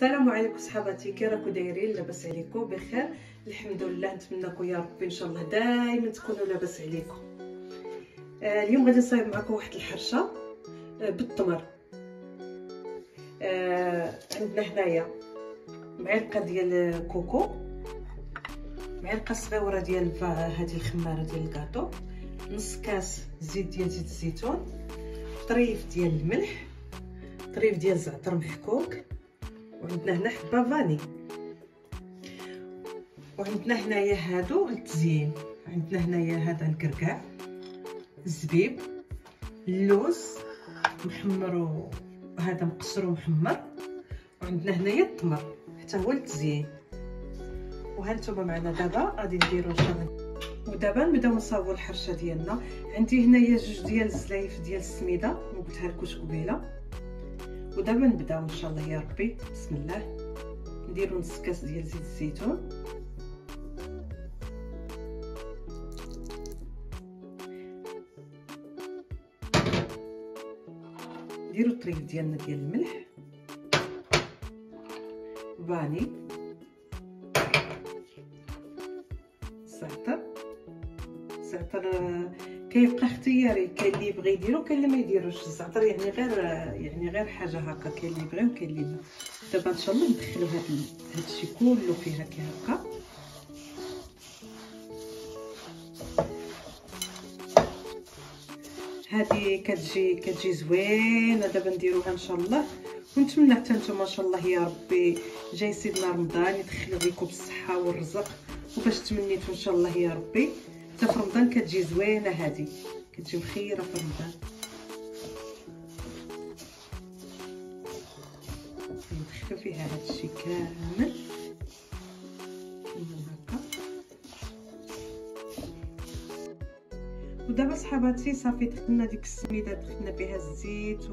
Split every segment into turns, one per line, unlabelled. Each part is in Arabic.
السلام عليكم صحباتي كي راكم دايرين لاباس عليكم؟ بخير الحمد لله نتمنىكم يا ربي إن شاء الله دائما تكونوا لاباس عليكم. آه اليوم غادي نصايب معكم واحد الحرشة آه بالتمر. آه عندنا هنايا معلقة ديال كوكو معلقة صغيره ديال هذه الخمارة ديال الكاطو نص كاس زيت ديال زيت الزيتون طريف ديال الملح طريف ديال الزعتر محكوك. وعندنا هنا حبة فاني. وعندنا هنايا هادو للتزيين عندنا هنايا هذا الكركاع الزبيب اللوز محمر وهذا مقصر ومحمر. وعندنا هنايا التمر حتى هو للتزيين وهانتوما معنا دابا غادي نديرو الله. ودابا نبداو نصاوبو الحرشة ديالنا. عندي هنايا جوج ديال الزلايف ديال السميدة ما قلتها لكمش قبيلة. ودابا نبداو ان شاء الله يا ربي. بسم الله. نديرو نص كاس ديال زيت الزيتون. نديرو الطريف ديالنا ديال الملح. فاني. الزعتر الزعتر كيبقى اختياري؟ كاين اللي يبغي يديرو كاين اللي ما يديروش. الزعتر يعني غير يعني غير حاجة هكا. كاين اللي يبغي وكاين اللي لا. دابا إن شاء الله ندخلو هاد هادشي كله فيها كي هكا. هادي كتجي كتجي زوينة. دابا نديروها إن شاء الله. ونتمنى حتى نتوما إن شاء الله يا ربي. جاي سيدنا رمضان يدخل عليكم بالصحة والرزق. وباش تمنيتو إن شاء الله يا ربي. حتى في رمضان كتجي زوينة هذه كتجي مخيرة في رمضان. ندخلو فيها هادشي كامل. ودابا صحاباتي صافي دخلنا ديك السميدة دخلنا فيها الزيت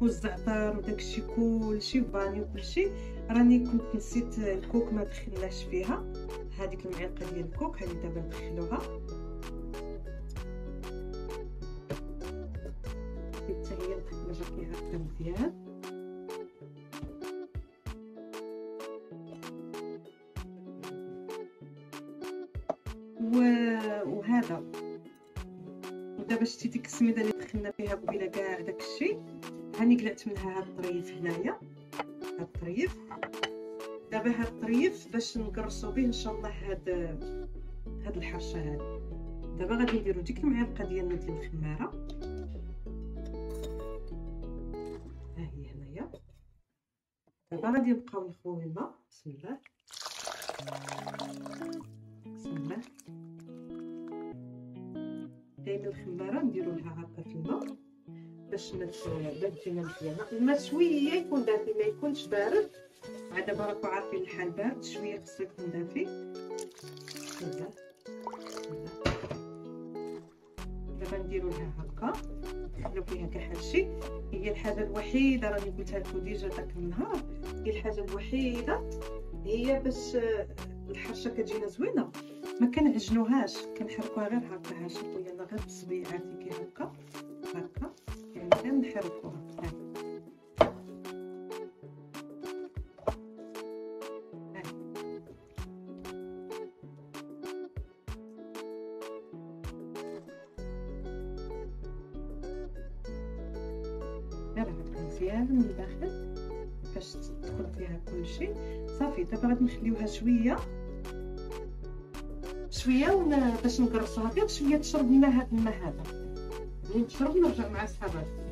والزعتر وداكشي كلشي وباني وكلشي راني كنت نسيت الكوك ما دخلناش فيها. هذيك المعلقة ديال الكوك هذه دابا ندخلوها. هكا مزيان. وهذا. ودابا شتي ديك السميدة اللي دخلنا فيها قبيلة كاع داكشي هاني قلعت منها هاد الطريف هنايا. هاد الطريف. دابا هاد الطريف باش نقرصو به إن شاء الله هاد هاد الحرشة هادي. دابا غادي نديرو ديك المعلقه ديالنا ديال الخمارة. دابا غادي نبقاو نخويو الماء بسم الله. بسم الله. دايما الخمارة نديرو لها هكا في الماء باش ما تجينا مزيانة. الماء شوية يكون دافي ما يكونش بارد. عاد دابا عارفين الحال بارد. شوية خصو يكون دافي. بسم الله. دابا نديرو لها هكا. ندخلو فيها كاع هادشي. هي الحاجة الوحيدة راني قلتها لكم ديجا داك النهار. هي الحاجة الوحيدة هي باش الحرشه كتجينا زوينة. ما كنعجنوهاش كنحركوها غير هكا ها شوفوا يلا غير بصبيعاتي كي هكا هكا. يعني غير تدخل فيها كلشي صافي دابا غادي نخليوها شوية؟ شوية ون... باش نقرصوها فيها شوية تشرب الماء هذا الماء هذا. ملي تشرب نرجع مع صحاباتي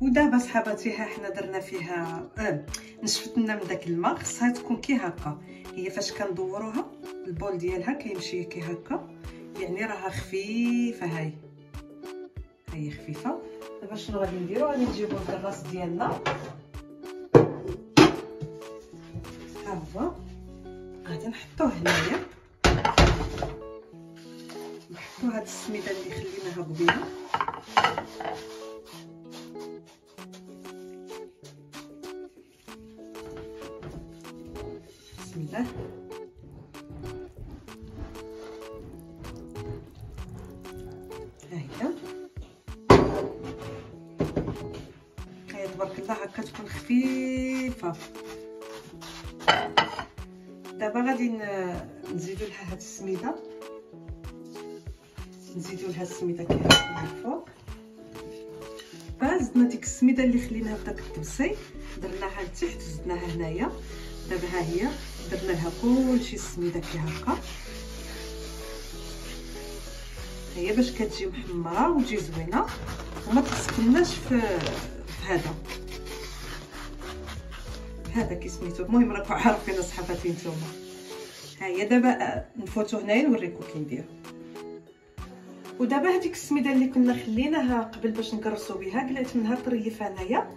ودابا صحاباتي ها حنا درنا فيها آه. نشفت لنا من داك الماء خصها تكون كي هكا. هي فاش كندوروها البول ديالها كيمشي كي هكا. يعني راها خفيفة هاي. هي خفيفة. دابا شنو غادي نديرو؟ غادي نجيبو الكراس ديالنا. غادي نحطوه هنايا. نحطو هاد السميدة اللي خليناها قبيله بسم الله. ها هي تبارك الله هكا تكون خفيفة. غادي نزيدو لها هاد السميدة. نزيدو لها السميدة كي من الفوق زدنا ديك السميدة اللي خليناها بداك الطبسي درناها لتحت زدناها هنايا. دابا ها هي. درنا لها كلشي السميدة كي هكا. هي باش كتجي محمرة وتجي زوينة. وما تسكناش في في هذا. هذا كي سميتو. المهم راكم عارفين اصحاباتي نتوما. ها هي دابا نفوتو هنايا نوريكم كي ندير ودابا هذيك السميدة اللي كنا خليناها قبل باش نكرسو بها قلعت منها طريف انايا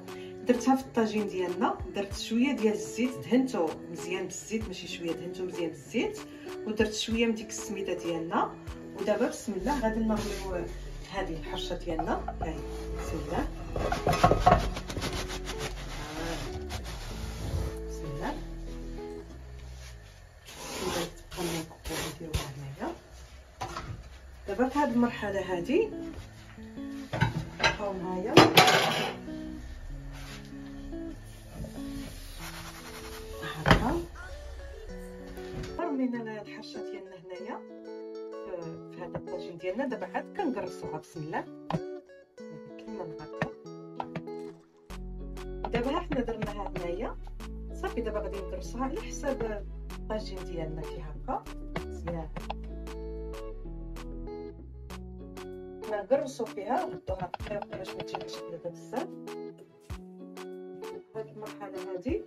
درتها في الطاجين ديالنا درت شوية ديال الزيت دهنتو مزيان بالزيت ماشي شوية دهنتو مزيان بالزيت. ودرت شوية من ديك السميدة ديالنا. ودابا بسم الله غادي نغليو هذه الحرشة ديالنا. هاي بسم الله. في هذه المرحلة هذه. بقاو معايا. هكا رمينا الحرشه ديالنا هنايا. في هذا الطاجين ديالنا. دابا عاد كنقرصوها. بسم الله. كيما هكا دابا حنا درناها هنايا. صافي دابا غادي نقرصوها على حساب الطاجين ديالنا كي هكا. نقرصوا فيها ونحطوها في الطريق باش ما بلادة بزاف. هاد المرحلة هادي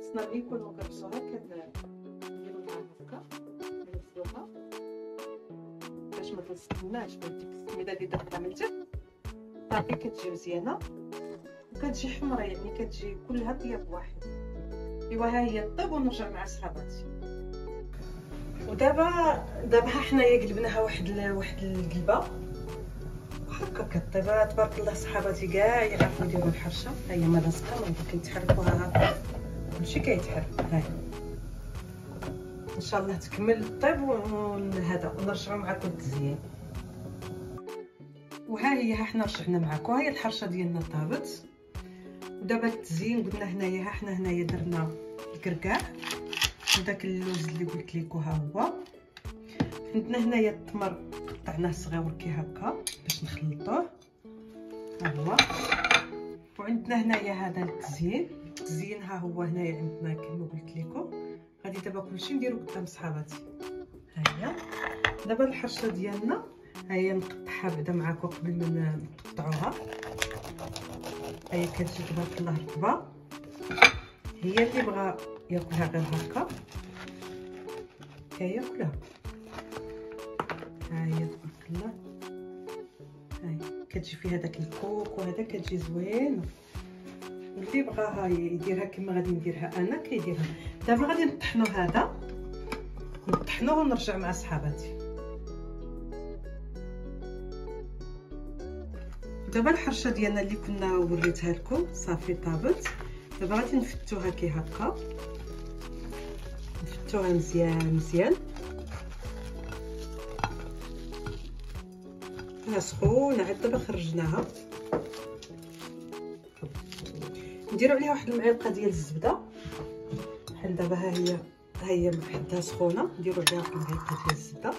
خصنا ملي نكونو نقرصوها كنديرو لها هكا نغسلوها باش ما تلصقناش من ديك السميدة اللي درتها من تحت. صافي كتجي مزيانة. وكتجي حمرا يعني كتجي كلها طياب واحد. ايوا ها هي الطيب ونرجع مع صحاباتي ودابا دابا حنايا قلبناها واحد واحد القلبة. هكا كطيب تبارك الله صحاباتي كاع يعرفوا يديروا الحرشة. ها هي ما لاصقه ولكن تحركوها هكا كلشي كيتحرك. ها إن شاء الله تكمل الطيب وهذا ونرجعوا معكم التزيين وها هي ها حنا رجعنا معكم هي الحرشة ديالنا طابت ودابا التزيين قلنا هنايا ها حنا هنايا درنا الكركاع وداك اللوز اللي قلت لكم ها هو. عندنا هنايا التمر قطعناه صغيور كي هكا. باش نخلطوه. ها هو وعندنا هنايا هذا التزيين. التزيين ها هو هنايا عندنا كما قلت لكم. غادي دابا كلشي نديرو قدام صحاباتي. ها هي دابا الحرشه ديالنا. ها هي نقطعها بعدا معاكم قبل ما نقطعوها. ها هي كتجي تبارك الله رطبه هي اللي بغا ياكلها غير هكا. كياكلها ها هي تبارك الله كتجي فيها داك الكوك وهذا كتجي زوينه واللي بغاها يديرها كما غادي نديرها أنا كيديرها. دابا غادي نطحنو هذا. نطحنوه ونرجع مع صحاباتي. دابا الحرشة ديالنا اللي كنا وريتها لكم صافي طابت. دابا غادي نفتوها كي هكا. نفتوها مزيان مزيان. ها سخونه عاد دابا خرجناها. نديرو عليها واحد المعلقة ديال الزبدة. بحال دابا ها هي ها هي حدها سخونة. نديرو عليها واحد المعلقة ديال الزبدة.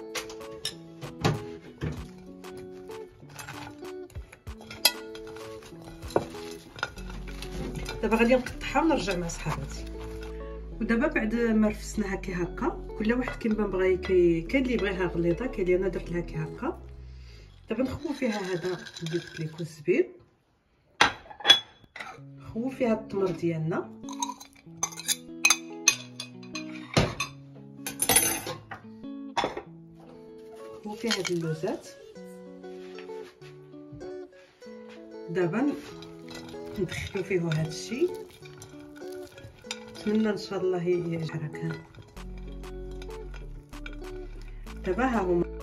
دابا غادي نقطعها ونرجع مع صحاباتي. ودابا بعد ما رفسناها كي هكا كل واحد كيما بغى كاين اللي بغيها غليظة كاين اللي أنا درت لها كي هكا. دابا نخوو فيها هذا اللي قلت لكم نخوو فيها التمر ديالنا. نخوو فيها هاد اللوزات. دابا ندخلو فيه هذا الشيء نتمنى إن شاء الله يعجبك دابا ها هما.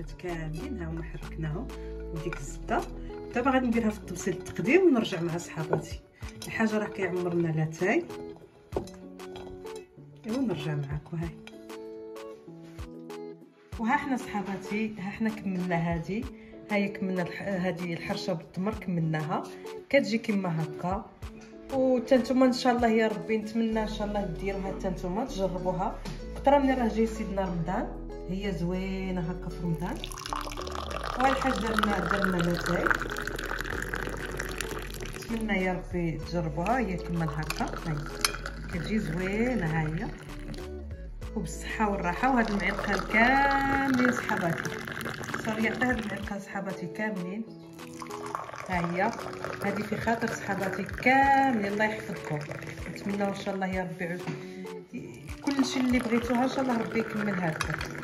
الحويجات كاملين. ها هما حركناهم وديك الزبدة. دابا غادي نديرها في التبسيل التقديم ونرجع مع صحاباتي. الحاجة راه كيعمرنا لاتاي أيوا نرجع معاكم هاي وها حنا صحاباتي ها حنا كملنا هذه هاهي كملنا هذه الحرشة بالتمر كملناها. كتجي كما هكا. وتنتوما إن شاء الله يا ربي نتمنى إن شاء الله ديروها تنتوما تجربوها. خطره من راه جاي سيدنا رمضان؟ هي زوينة هكا في رمضان. وهاي الحاج درنا درنا لاتاي نتمنى يا ربي تجربوها هي كما هكا. هاي كتجي زوينة ها هي وبالصحة والراحة وهاد المعلقة كاملين صحاباتي. صافي يعطي هاد المعلقة صحاباتي كاملين. ها هي هذه في خاطر صحاباتي كاملين. الله يحفظكم. نتمنى إن شاء الله يا ربي كلشي اللي بغيتوها إن شاء الله ربي يكملها لكم